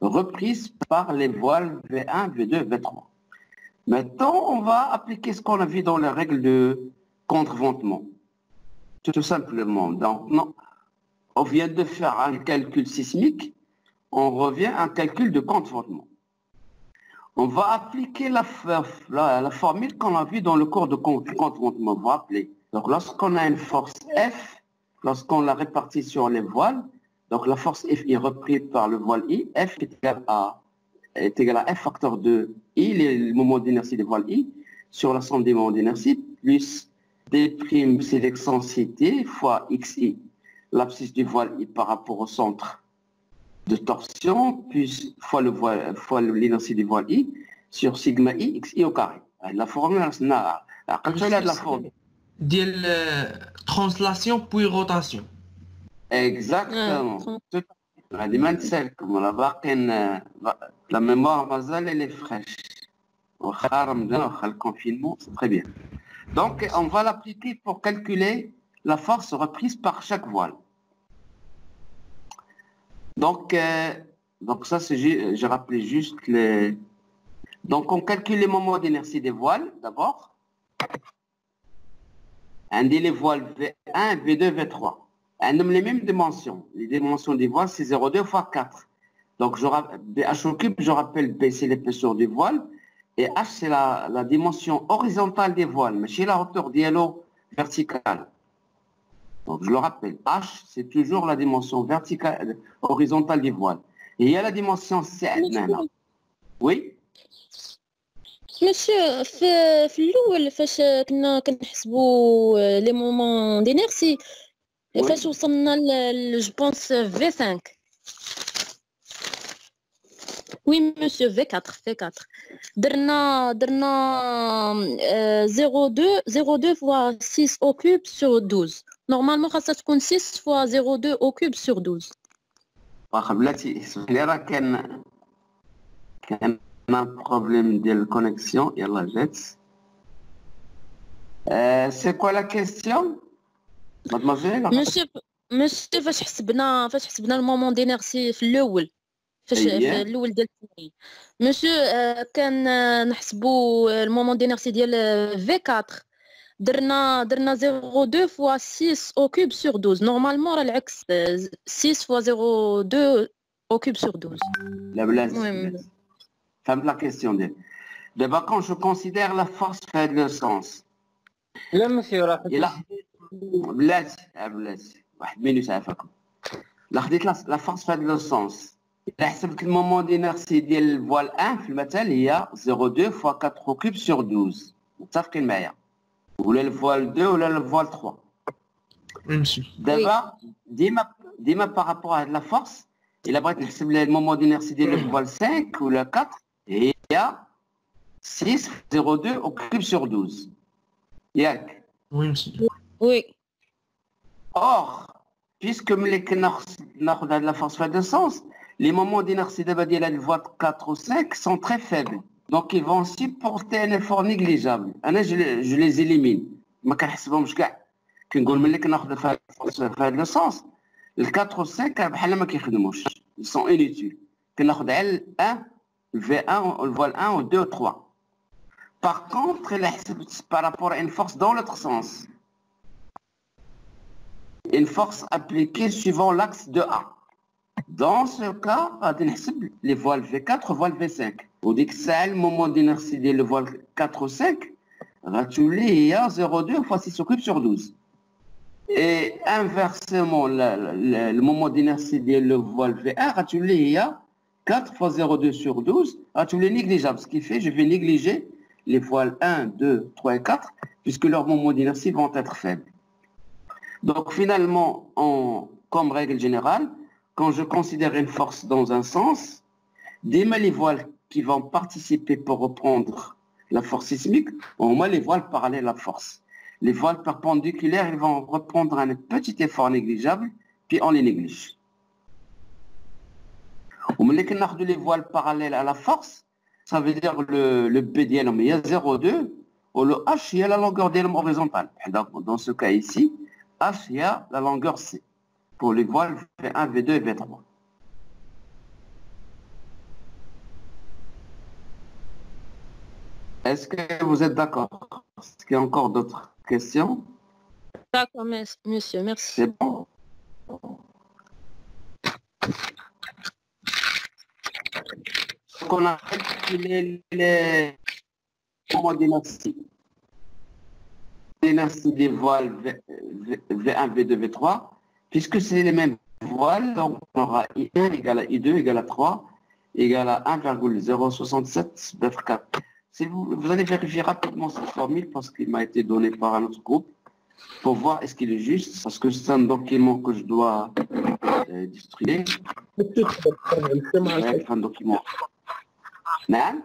reprise par les voiles V1, V2, V3. Maintenant, on va appliquer ce qu'on a vu dans les règles de contreventement. Tout simplement. Donc, on vient de faire un calcul sismique, on revient à un calcul de contreventement. On va appliquer la, formule qu'on a vue dans le cours de contreventement. Vous rappelez Donc, lorsqu'on a une force F, lorsqu'on la répartit sur les voiles, donc la force F est reprise par le voile I, F est égal à, F facteur de I, le moment d'inertie des voiles I, sur la somme des moments d'inertie, plus D' c'est l'excentricité fois XI, l'abscisse du voile I par rapport au centre de torsion, plus fois le voile, fois l'inertie du voile I, sur sigma I, XI au carré. La formule, c'est la formule. Euh, translation puis rotation. Exactement. هذه ما نسالكم ولا باقين لا ميموار مازال elle est fraîche. واخا رمضان واخا الكونفينمون c'est très bien. Donc on va l'appliquer pour calculer la force reprise par chaque voile. Donc, euh, donc ça, c'est j'ai rappelé juste les. Donc, on calcule les moments d'inertie des voiles d'abord. On dit les voiles V1, V2, V3. On nomme les mêmes dimensions. Les dimensions des voiles, c'est 0,2 fois 4. Donc, je, H au cube, je rappelle B, c'est l'épaisseur du voile. Et H, c'est la, la, dimension horizontale des voiles, mais chez la hauteur dialogue verticale. Donc, je le rappelle, H, c'est toujours la dimension verticale, horizontale des voiles. Et il y a la dimension C. Oui Monsieur, في في الاول فاش كنا كنحسبوا لي مومون دينيرسي فاش وصلنا ل جو بونس في 5 وي مسيو في 4 في 4 درنا درنا 02 02 فوا 6 او كوب سور 12 نورمالمون خاصها تكون 6 فوا 02 او كوب سور 12 واخا بلاتي اسمح لي راه كان كان بروبليم ديال الكونيكسيون يلا جات سي كوا لا كيستيون مادمازيل مسيو مسيو فاش حسبنا فاش حسبنا المومون دينيرسي في الاول فاش في الاول ديال التمرين مسيو كان نحسبوا المومون دينيرسي ديال في 4 درنا درنا 02 فوا 6 او كوب سور 12 نورمالمون راه العكس 6 فوا 02 او كوب سور 12 لا بلاتي فهمت لا كيستيون ديالك دابا كون جو كونسيدير لا فورس في هذا لو سونس لا مسيو راه الا بلاتي بلاتي واحد مينوت عافاكم الا خديت لا فورس في هذا لو سونس الا حسبت المومون دينيرسي ديال الفوال 1 في المثال هي 02 فوا 4 او كوب سور 12 متفقين معايا ولا الفوال 2 ولا الفوال 3 دابا ديما ديما بارابور هاد لا فورس الا بغيت نحسب المومون دينيرسي ديال الفوال 5 ولا 4 هي 6 0,2 au cube sur 12 ياك Oui, monsieur. وي Or, puisque ملي كناخذ ناخذ هاد لا فورس في هذا السونس les moments d'inertie d'abord ديال هاد الفوات 4 ou 5 sont très faibles. Donc ils vont supporter un effort négligeable. انا je, les- je les élimine. ما كنحسبهمش كاع. كنقول ملي كناخذ في هاد الفورس في هاد السونس ال 4 و 5 بحال ما كيخدموش. Ils sont inutiles. كناخذ على ال 1 le V1 le voile 1 ou 2 ou 3. Par contre, il est par rapport à une force dans l'autre sens. une force appliquée suivant l'axe de A. Dans ce cas, les voiles V4, voiles V5. Au c'est le moment d'inertie des voiles 4 ou 5, il y 0,2 fois 6 cube sur 12. Et inversement, le, moment d'inertie des voiles V1, il y 4 fois 0,2 sur 12, est négligeable. Ce qui fait, je vais négliger les voiles 1, 2, 3 et 4, puisque leurs moments d'inertie vont être faibles. Donc finalement, comme règle générale, quand je considère une force dans un sens, des les voiles qui vont participer pour reprendre la force sismique, au moins les voiles parallèles à la force. Les voiles perpendiculaires, ils vont reprendre un petit effort négligeable, puis on les néglige. On de les voiles parallèles à la force, ça veut dire le, le B il y a 0,2, ou le H, il y a la longueur d'élève horizontale. Donc, dans ce cas ici, H il y a la longueur C. Pour les voiles V1, V2 et V3. Est-ce que vous êtes d'accord? Est-ce qu'il y a encore d'autres questions? D'accord, monsieur, merci. C'est bon. Donc, on a calculé les moments ainsi des voiles V1, V2, V3, puisque c'est les mêmes voiles, donc on aura I1 égale à I2 égale à 3 égale à 1,06794. Si vous, vous allez vérifier rapidement cette formule parce qu'il m'a été donné par un autre groupe pour voir est-ce qu'il est juste, parce que c'est un document que je dois euh, distribuer. Un document. Hein non.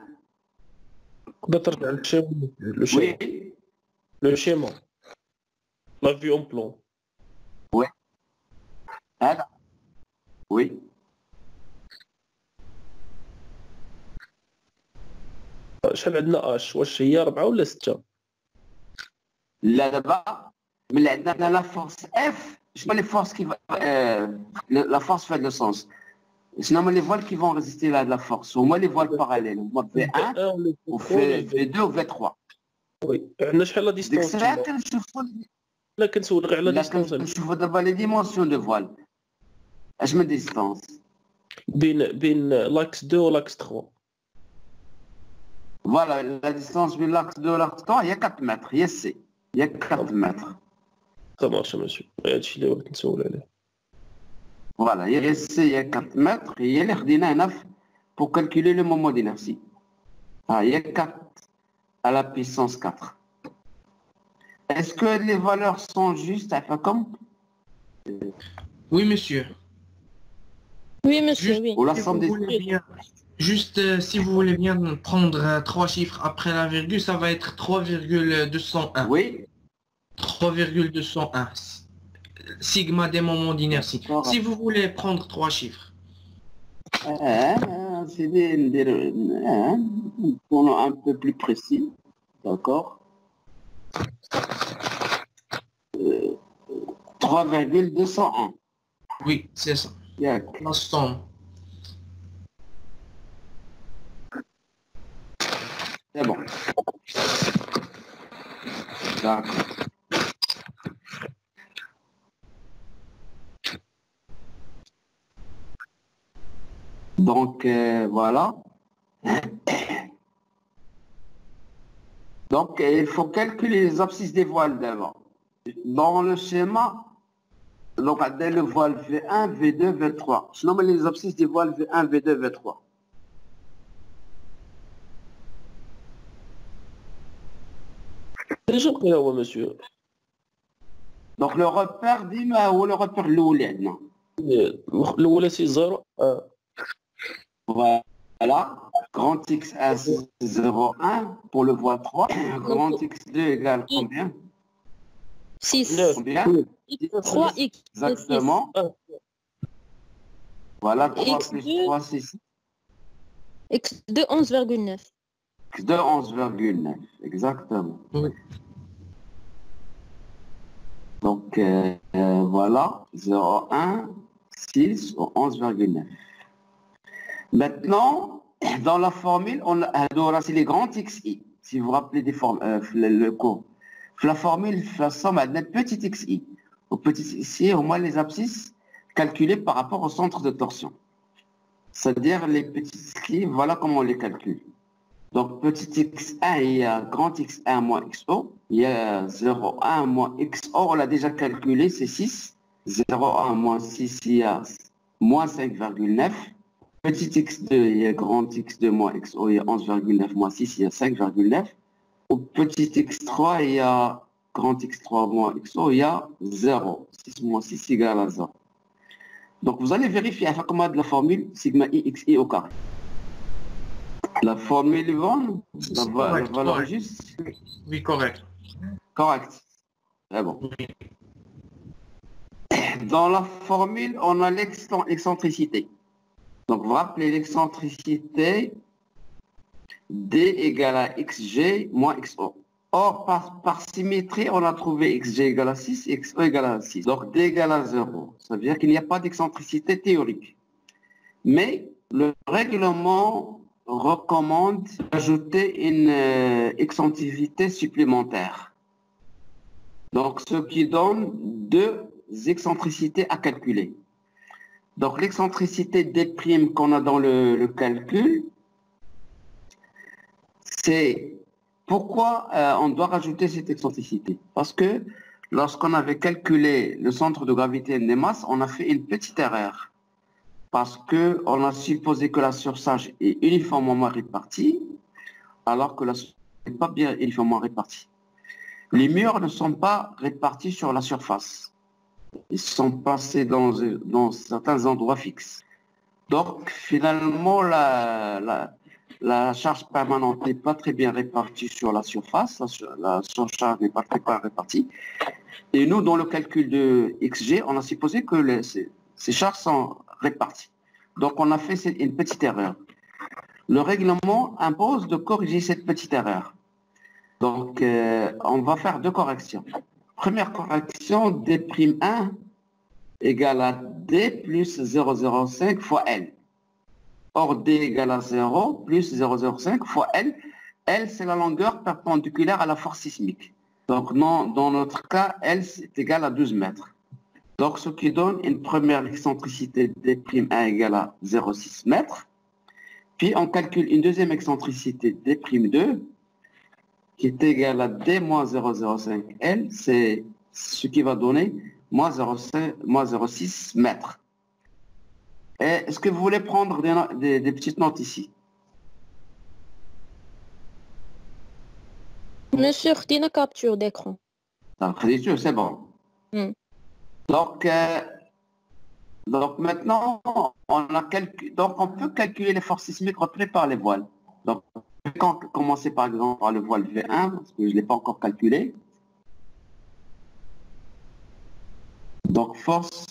ترجع للشمع لو شيما Oui. لو شيما لا في اون بلون هذا Oui. شحال عندنا اش واش هي أربعة ولا ستة لا دابا ملي عندنا لا فورس اف شنو لي فورس كي لا فورس في هذا السونس شنو هما لي فوال كي فون ريزيستي لهاد لا فورس هما لي فوال باراليل هما في 1 وفي في 2 وفي 3 وي عندنا شحال لا ديك ديستونس الساعه تما كنشوفوا لا كنسول غير على لا ديستونس كنشوفوا دابا لي ديمونسيون دو فوال اش من ديستونس بين بين لاكس 2 ولاكس 3 فوالا لا ديستونس بين لاكس 2 ولاكس 3 هي 4 متر هي سي هي 4 متر ça marche monsieur هادشي اللي بغيت نسول عليه Voilà, il c'est 4 mètres et il est ordinaire pour calculer le moment d'inertie. Ah, il y a 4 à la puissance 4. Est-ce que les valeurs sont justes à faire comme? Oui, monsieur. Oui, monsieur, Juste- oui. ou la Si des... voulez bien, juste euh, si vous voulez bien prendre euh, trois chiffres après la virgule, ça va être 3,201. Oui, 3,201. Sigma des moments d'inertie. Si vous voulez prendre trois chiffres. Ah, c'est des, des- ah, prenons un peu plus précis. D'accord Euh, 3,201. Oui, c'est ça. Yak. La somme. C'est bon. D'accord. Donc, euh, voilà. Donc, euh, il faut calculer les abscisses des voiles d'avant. Dans le schéma, donc, ah, dès le voile V1, V2, V3. Je nomme les abscisses des voiles V1, V2, V3. Déjà pris monsieur. Donc, le repère, dis-moi où le repère l'oulet, non euh, Le c'est 0, 1. Voilà. Grand X1, c'est 0,1 pour le voile 3. Grand X2 égale combien? 6. Neuf. Combien 3 X. Exactement. Voilà, 3 plus X2. 3, c'est 6. X2 11,9. X2, 11,9. Exactement. Oui. Donc, euh, euh, voilà, 0,1, 6 ou 11,9. Maintenant, dans la formule, on a, c'est les grands XI. Si vous vous rappelez euh, le, cours. La formule, la somme à notre petit XI. Au petit XI, au moins les abscisses calculées par rapport au centre de torsion. C'est-à-dire les petits XI, voilà comment on les calcule. Donc, petit x1, il y a grand x1 moins xo. Il y a 0,1 moins xo, on l'a déjà calculé, c'est 6. 0,1 moins 6, il y a moins 5,9. Petit x2, il y a grand x2 moins xo, il y a 11,9 moins 6, il y a 5,9. Au petit x3, il y a grand x3 moins xo, il y a 0. 6 moins 6 égale à 0. Donc, vous allez vérifier à chaque de la formule sigma i xi au carré. La formule Yvonne, la, va- la valeur correct. juste, Oui, correct. correct. Très bon. Dans la formule, on a l'excen- l'excentricité. Donc, vous rappelez l'excentricité D égale à xg moins xo. Or, par, par symétrie, on a trouvé xg égale à 6 et xo égale à 6. Donc, D égale à 0. Ça veut dire qu'il n'y a pas d'excentricité théorique. Mais le règlement recommande d'ajouter une euh, excentricité supplémentaire. Donc, ce qui donne deux excentricités à calculer. Donc, l'excentricité D' qu'on a dans le, calcul, c'est pourquoi euh, on doit rajouter cette excentricité. Parce que lorsqu'on avait calculé le centre de gravité des masses, on a fait une petite erreur parce que on a supposé que la surcharge est uniformément répartie, alors que la surcharge n'est pas bien uniformément répartie. Les murs ne sont pas répartis sur la surface. Ils sont passés dans, certains endroits fixes. Donc, finalement, la, charge permanente n'est pas très bien répartie sur la surface. La, sur- la surcharge n'est pas très bien répartie. Et nous, dans le calcul de XG, on a supposé que ces, charges sont réparties. Donc, on a fait une petite erreur. Le règlement impose de corriger cette petite erreur. Donc, euh, on va faire deux corrections. Première correction, D'1 égale à D plus 0,05 fois L. Or, D égale à 0 plus 0,05 fois L. L, c'est la longueur perpendiculaire à la force sismique. Donc, dans notre cas, L, c'est égal à 12 mètres. Donc, ce qui donne une première excentricité D'1 égale à 0,6 mètres. Puis, on calcule une deuxième excentricité D'2 qui est égal à D moins 0,05 L, c'est ce qui va donner moins 0,6 mètres. Est-ce que vous voulez prendre des, petites notes ici? Monsieur, une capture d'écran. C'est bon. Hmm. Donc, euh, donc maintenant, on a calcul... donc on peut calculer les forces sismiques repérées par les voiles. Donc quand commencer par exemple par le voile V1, parce que je ne l'ai pas encore calculé. Donc, force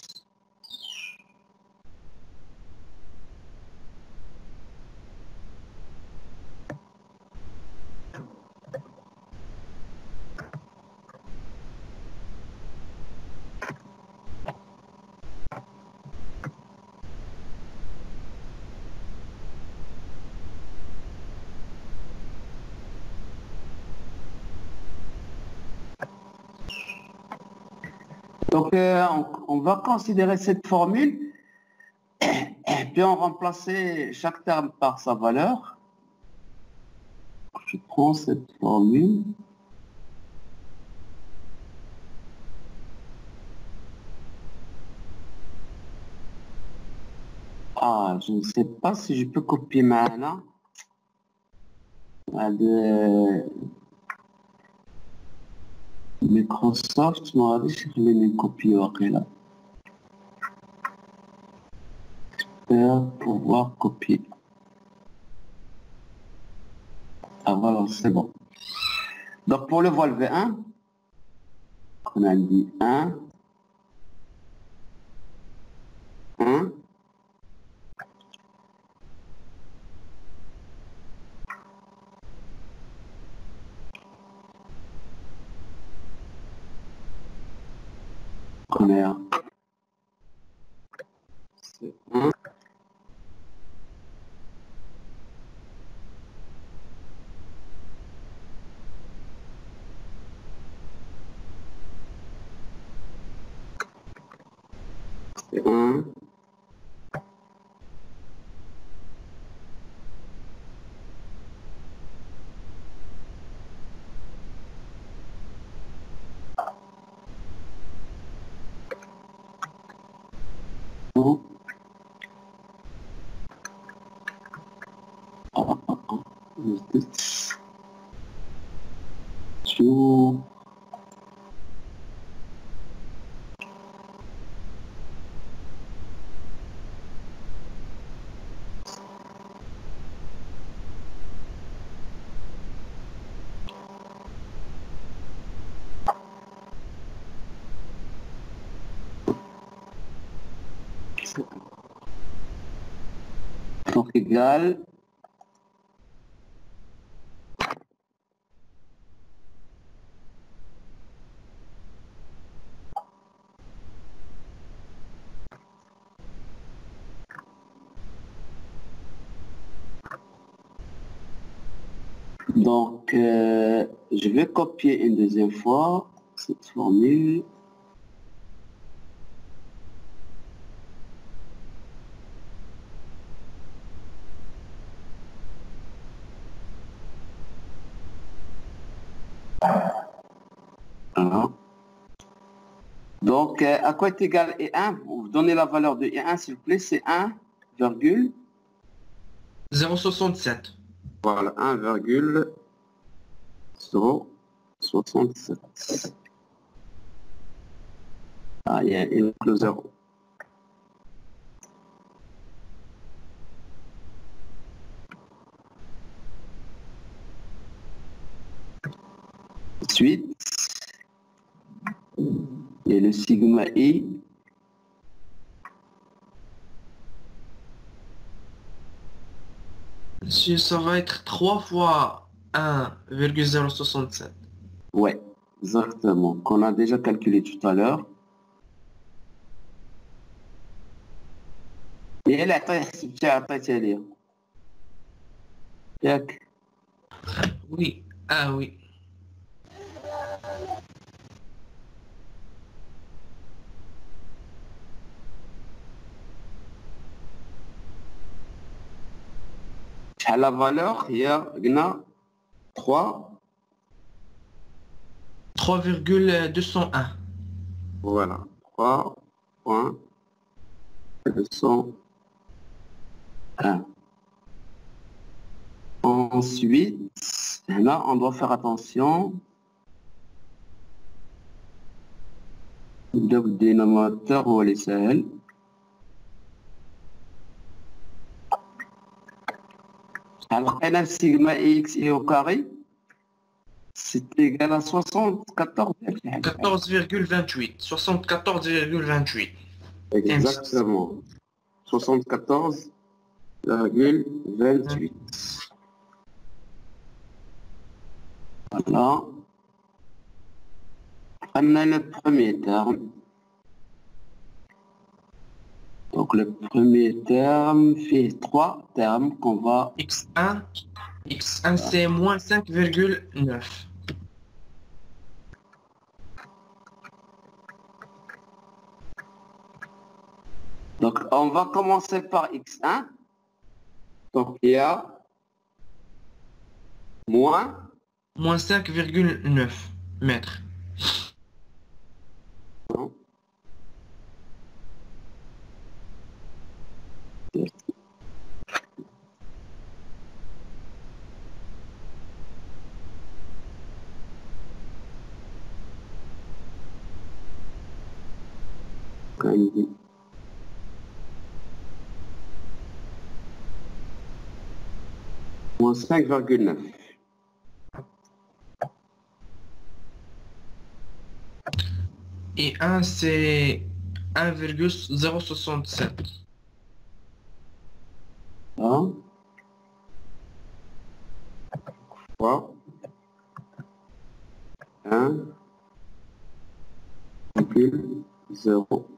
Euh, on, va considérer cette formule, puis on remplacer chaque terme par sa valeur. Je prends cette formule. Ah, je ne sais pas si je peux copier maintenant. Ah, de- Microsoft ما غاديش يخليني نكوبي واقيلا J'espère pouvoir copier Ah voilà, c'est bon. Donc pour le voile V1, on a dit 1, 1, Égal. Donc, euh, je vais copier une deuxième fois cette formule. Voilà. Donc, euh, à quoi est égal E1 Vous donnez la valeur de E1, s'il vous plaît, c'est 1, virgule, 0,67. voilà, 1,067. Ah, il y a une close zéro. Ensuite, et le sigma e. I ça va être 3 fois 1,067. Ouais, exactement. Qu'on a déjà calculé tout à l'heure. Et là, Oui, ah oui. شحال la valeur هي قلنا 3 3,201. voilà 3 points 201 ensuite là on doit faire attention le dénominateur هو اللي سهل Alors, N sigma x est au carré, c'est égal à 74. 14,28. 74,28. Exactement. 74,28. Voilà. On a le premier terme. Donc le premier terme fait trois termes qu'on va... X1. X1 c'est moins 5,9. Donc on va commencer par x1. Donc il y a moins Moins 5,9 mètres. réalisé. Moins 5,9. Et 1, c'est 1,067. Hein? Quoi 1,0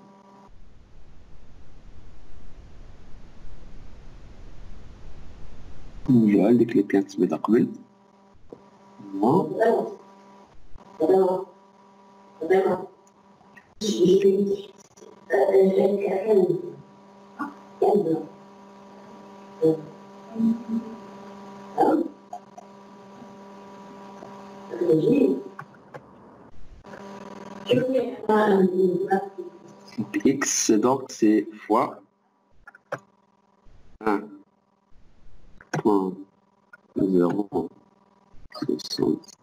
نرجعو عندك اللي كانت سميتها قبل X, donc c'est fois 1. point zéro soixante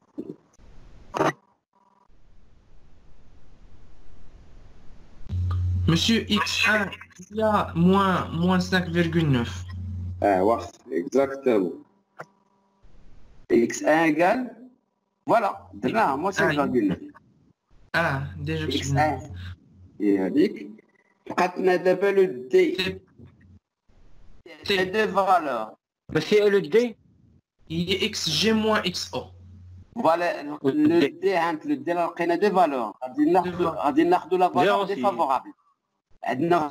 Monsieur X1, il y a moins, moins 5,9. Ah, ouais, exactement. X1 égale Voilà, là, moins 5,9. Ah, déjà X1. Et avec, on a d'abord le D. C'est deux valeurs. ماشي ال دي Il est XG moins XO. Voilà, le D entre le D لقينا deux valeurs غادي ناخذ غادي ناخذ لا valeur Zéro six. défavorable عندنا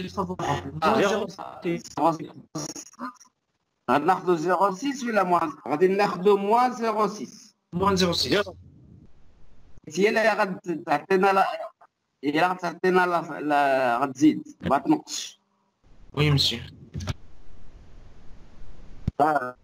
غادي ناخذ 06 ولا موان غادي ناخذ موان 06 Moins 0,6. هي اللي غادي تعطينا لا هي اللي غتعطينا لا لا غتزيد ما تنقصش Oui, monsieur. voilà,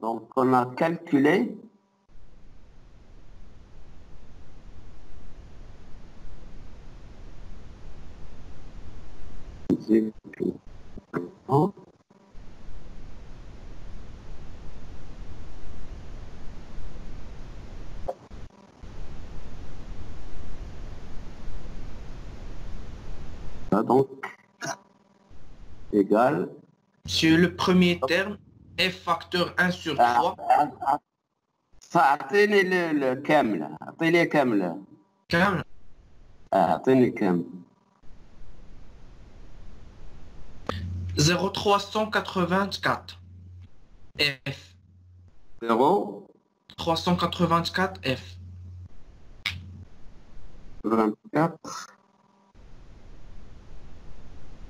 donc on a calculé donc égal Monsieur, le premier terme est facteur 1 sur 3. فاعطيني ال- الكاملة اعطيني كاملة كامل آه، اعطيني كاملة 0384 F. 0 384 F. 24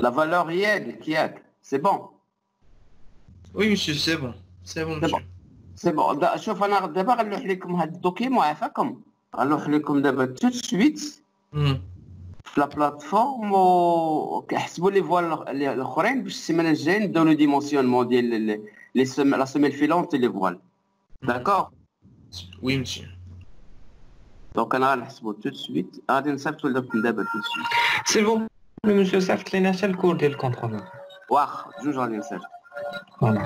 La valeur ياك ياك سي بون Oui, monsieur, c'est bon. C'est bon, C'est monsieur. سي بون دا- شوف انا دابا غنلوح لكم هاد الدوكيمون عافاكم غنلوح لكم دابا تو سويت Hmm. في لا بلاتفورم وكيحسبوا لي فوال ال- الاخرين باش السيمانه الجايه نبداو لو ديمونسيونمون ديال ال- لي سم- لا سيمين فيلونت لي فوال داكور Oui, monsieur. دونك انا غنحسبو تو سويت غادي نصيفطو لكم دابا تو سويت سي بون le monsieur Saft les national cours dès le contrôle. Voir, je vous en ai le seul. Voilà.